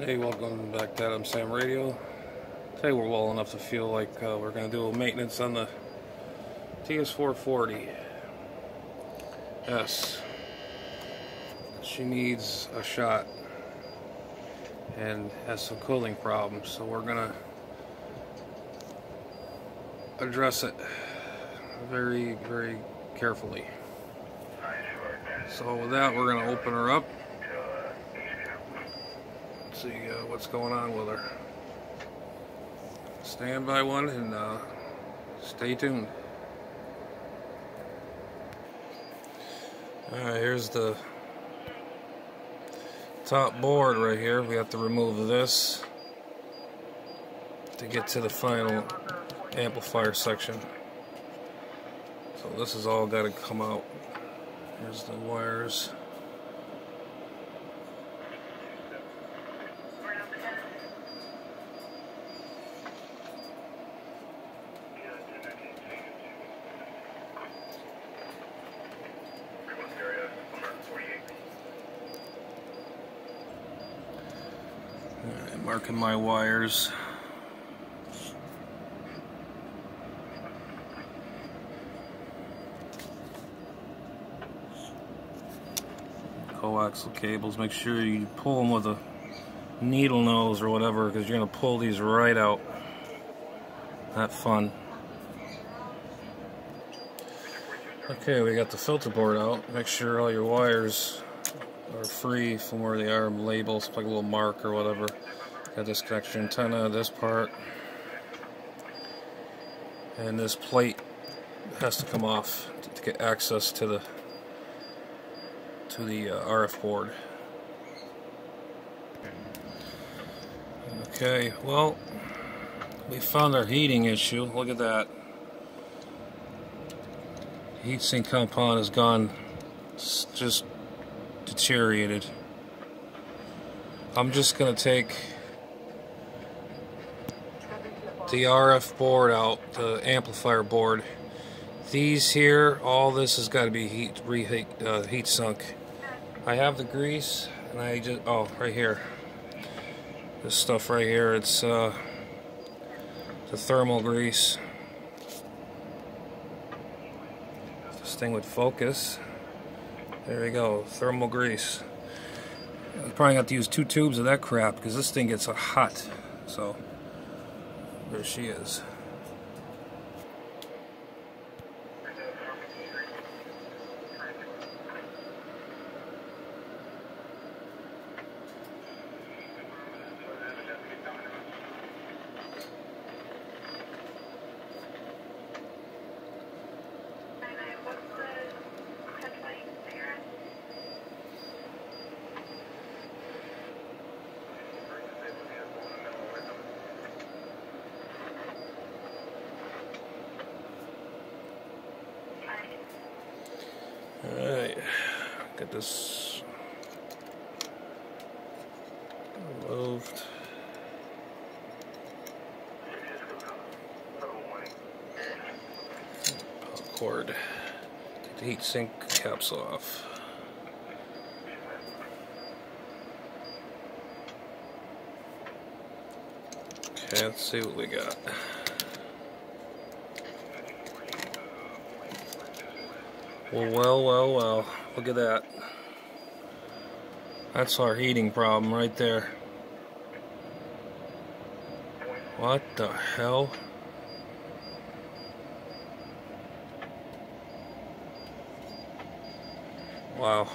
Hey, welcome back to Atoms Ham Radio. Today we're well enough to feel like uh, we're going to do a maintenance on the TS440. Yes. She needs a shot and has some cooling problems, so we're going to address it very, very carefully. So with that, we're going to open her up see uh, what's going on with her. Stand by one and uh, stay tuned. Alright, here's the top board right here. We have to remove this to get to the final amplifier section. So this has all got to come out. Here's the wires. Right, marking my wires. Coaxial cables, make sure you pull them with a needle nose or whatever because you're going to pull these right out. Not fun. Okay, we got the filter board out. Make sure all your wires are free from where they are labels, like a little mark or whatever. Got this connection antenna, this part, and this plate has to come off to get access to the to the uh, RF board. Okay, well, we found our heating issue. Look at that. Heatsink compound has gone just deteriorated. I'm just going to take the RF board out, the amplifier board. These here, all this has got to be heat reheat uh, heat sunk. I have the grease, and I just oh right here. This stuff right here, it's uh, the thermal grease. This thing would focus. There we go, thermal grease. You probably have to use two tubes of that crap because this thing gets hot. So, there she is. Alright, get this removed. Cord. Take the heat sink caps off. Okay, let's see what we got. Well, well, well, well. Look at that. That's our heating problem right there. What the hell? Wow.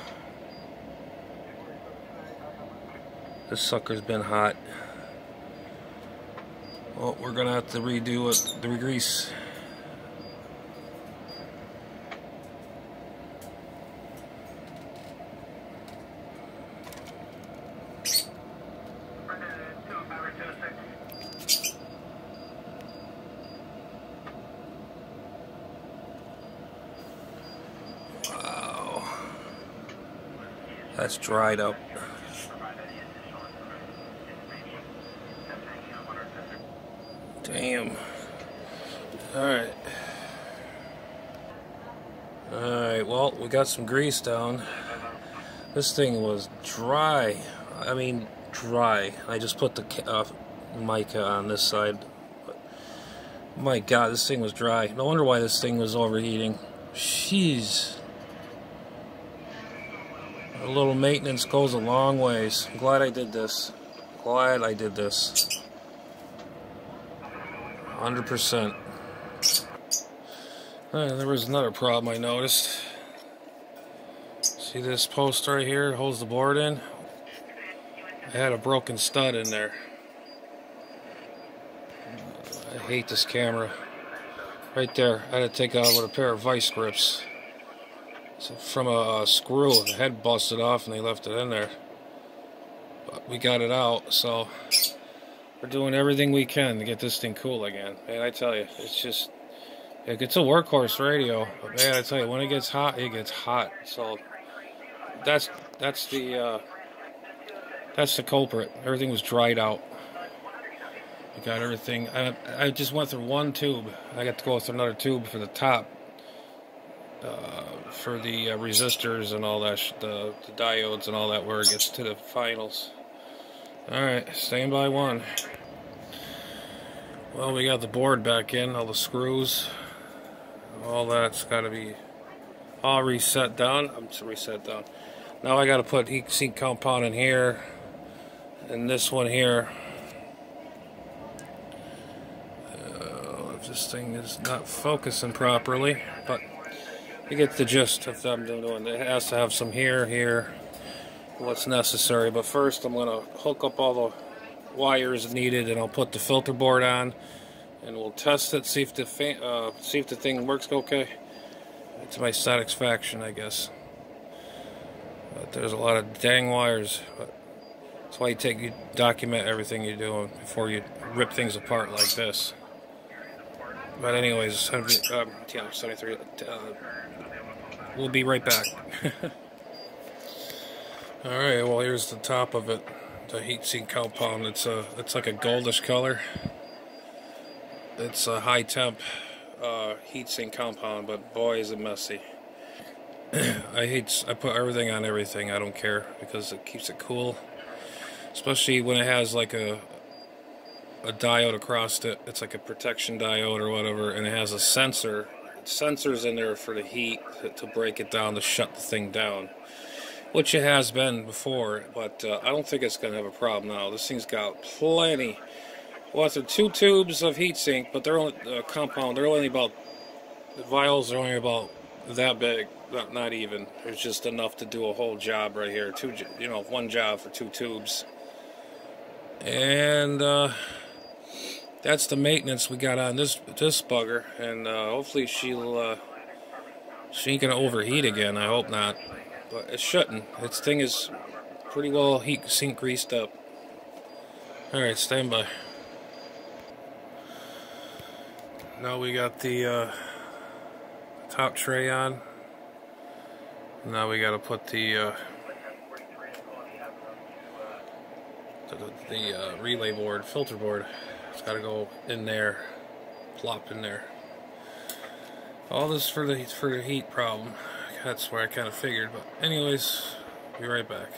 This sucker's been hot. Well, we're gonna have to redo it, the grease. That's dried up. Damn. Alright. Alright, well, we got some grease down. This thing was dry. I mean, dry. I just put the uh, mica on this side. But my God, this thing was dry. No wonder why this thing was overheating. Jeez. A little maintenance goes a long ways. I'm glad I did this. Glad I did this. 100%. Eh, there was another problem I noticed. See this post right here holds the board in? I had a broken stud in there. I hate this camera. Right there, I had to take out with a pair of vice grips. From a, a screw, the head busted off and they left it in there. But we got it out, so we're doing everything we can to get this thing cool again. Man, I tell you, it's just, it it's a workhorse radio. But man, I tell you, when it gets hot, it gets hot. So that's that's the uh, that's the culprit. Everything was dried out. I got everything. I, I just went through one tube. I got to go through another tube for the top, uh, for the uh, resistors and all that, the, the diodes and all that, where it gets to the finals. All right, stand by one. Well, we got the board back in, all the screws, all that's got to be all reset down. I'm reset down. Now I got to put heat sink compound in here, and this one here. If this thing is not focusing properly, but you get the gist of them doing. It has to have some here, here, what's necessary. But first, I'm going to hook up all the wires needed, and I'll put the filter board on, and we'll test it, see if the uh, see if the thing works okay. To my satisfaction, I guess. But there's a lot of dang wires. That's why you take you document everything you're doing before you rip things apart like this. But anyways, um, yeah, 73. Uh, we'll be right back. All right. Well, here's the top of it. The heat sink compound. It's a. It's like a goldish color. It's a high temp uh, heat sink compound, but boy, is it messy. I hate. I put everything on everything. I don't care because it keeps it cool, especially when it has like a a diode across it. It's like a protection diode or whatever, and it has a sensor. Sensors in there for the heat to break it down to shut the thing down, which it has been before. But uh, I don't think it's going to have a problem now. This thing's got plenty. Well, it's two tubes of heatsink, but they're only uh, compound. They're only about the vials are only about that big. Not, not even. There's just enough to do a whole job right here. Two, you know, one job for two tubes. And uh, that's the maintenance we got on this this bugger, and uh, hopefully she'll uh, she ain't gonna overheat again. I hope not, but it shouldn't. This thing is pretty well heat sink greased up. All right, stand by. Now we got the uh, top tray on. Now we got to put the uh, the, the uh, relay board, filter board. It's got to go in there, plop in there. All this for the for the heat problem. That's where I kind of figured. But anyways, be right back.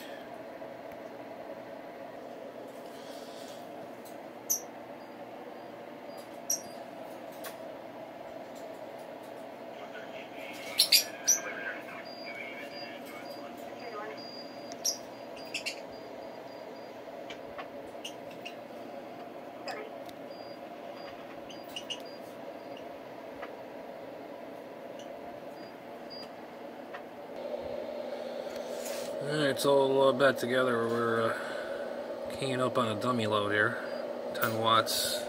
It's all uh, back together. We're uh, keying up on a dummy load here. 10 watts.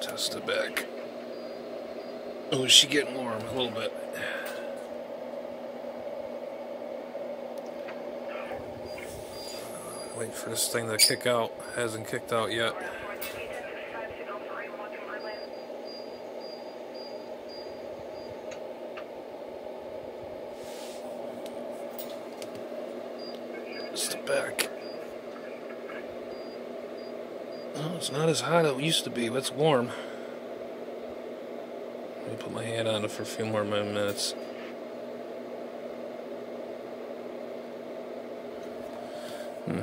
Test it back. Oh, is she getting warm? A little bit. Wait for this thing to kick out. Hasn't kicked out yet. It's the back. It's not as hot as it used to be, but it's warm. Let me put my hand on it for a few more minutes. Hmm.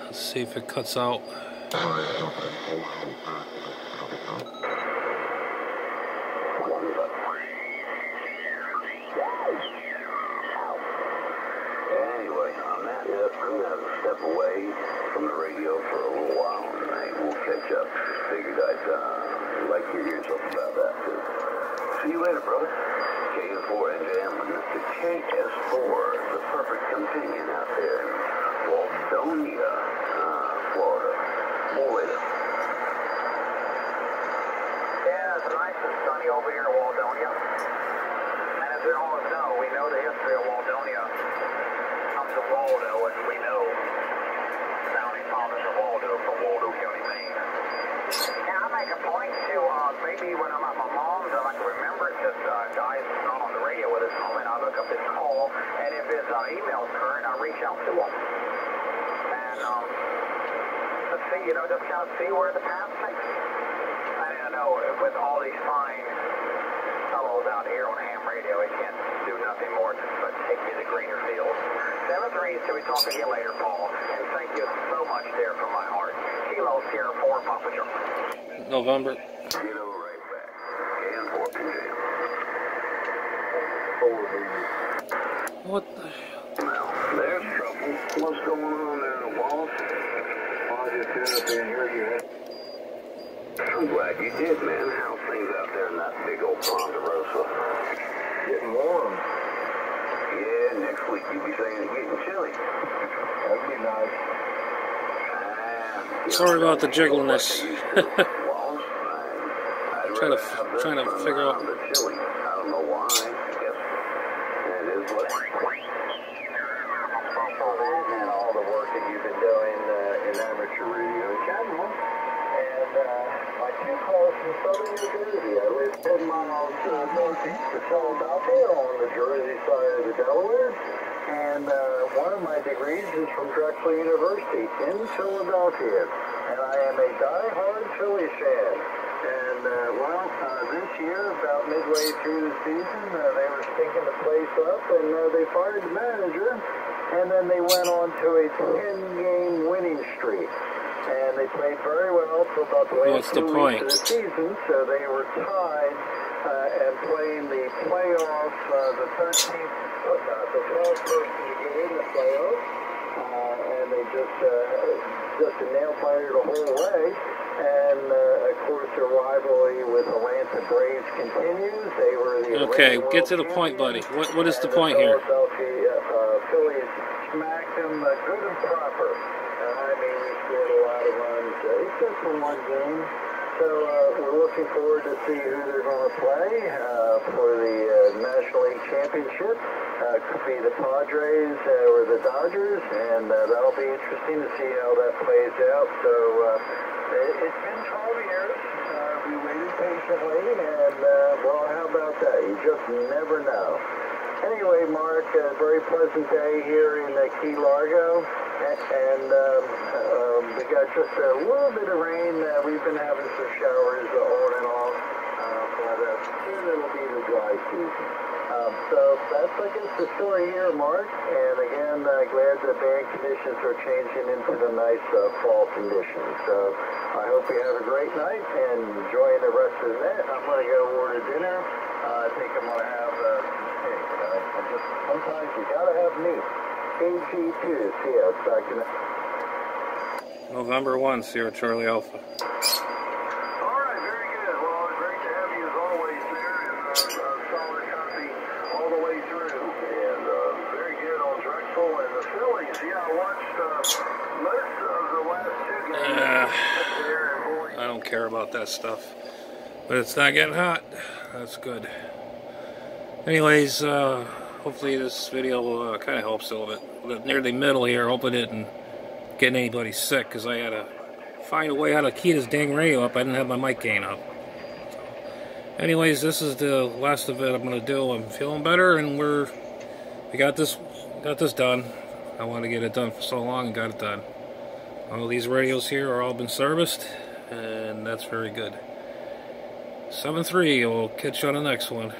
that. See you later, brother. KS4NJM with KS4, the perfect companion out there Waldonia, uh, Florida. More later. Yeah, it's nice and sunny over here in Waldonia. And as we all know, we know the history of Waldonia. Comes to Waldo, and we know founding fathers of Waldo from Waldo County, Maine. Yeah, I make a point to uh, maybe when I'm at my mom's, I like to remember it. This uh, guy's not on the radio with us moment. I look up his call, and if his uh, email's current, I reach out to him. And um, let's see, you know, just kind of see where the path takes. I don't know, with all these fine fellows out here on ham radio, it can't do nothing more but take you to greener fields. Seven threes till we talk again later, Paul. And thank you so much there from my heart. Kilo Sierra 4 Papa John. November. You right back. KS4NJM. What the Now, there's trouble. What's going on there, boss? I just got up in here. You had I'm glad you did, man. How's things out there in that big old Ponderosa? getting warm. Yeah, next week you'll be saying it's getting chilly. That'd be nice. Ah, Sorry about the jiggliness. Well, I- I'd Trying to- rather trying to figure out- the. I don't know why. I guess it is what. And all the work that you've been doing in amateur radio general. And uh, my two calls from southern New Jersey. I live 10 miles uh, northeast of Philadelphia on the Jersey side of the Delaware. And uh, one of my degrees is from Drexel University in Philadelphia. And I am a die-hard Phillies fan. And, uh, well, uh, this year, about midway through the season, uh, they were stinking the place up, and uh, they fired the manager, and then they went on to a 10-game winning streak. And they played very well for about the last What's the two point? weeks of the season, so they were tied uh, and playing the playoff, uh, the 13th, uh, the 12th person to get in the playoffs, and they just uh, just a nail biter the whole way. And uh, of course, the rivalry with Atlanta Braves continues. They were the Okay, get to the point, buddy. What- what is the point here? Philadelphia uh, Phillies smacked them uh, good and proper. Uh, I mean, we scored a lot of runs. Uh, it's just for one game. So uh, we're looking forward to see who they're going to play uh, for the uh, National League Championship. Uh, could be the Padres or the Dodgers, and that'll be interesting to see how that plays out. So it, it's been 12 years. We waited patiently, and well, how about that? You just never know. Anyway, Mark, a very pleasant day here in uh, Key Largo, and um, um, we got just a little bit of rain. Uh, we've been having some showers uh, on and off, but uh, soon it'll be the dry season. Um, so that's, I guess, the story here, Mark. And again, uh, glad the band conditions are changing into the nice uh, fall conditions. So I hope you have a great night and enjoy the rest of the. I'm going to go order dinner. I think I'm going to have uh, some steak. Just, sometimes you got to have meat. KG2, see ya. Back in November 1, Sierra Charlie Alpha. All right, very good. Well, great to have you as always there, and uh, solid copy all the way through. And very good on Drexel. and the Phillies, yeah, watched most of the last two games there in Boise. I don't care about that stuff. But it's not getting hot. That's good. Anyways, uh, hopefully this video uh, kind of helps a little bit. But near the middle here, hoping it didn't get anybody sick because I had to find a way how to key this dang radio up. I didn't have my mic gain up. Anyways, this is the last of it I'm gonna do. I'm feeling better, and we're we got this got this done. I wanted to get it done for so long and got it done. All these radios here are all been serviced, and that's very good. 7-3, we'll catch you on the next one.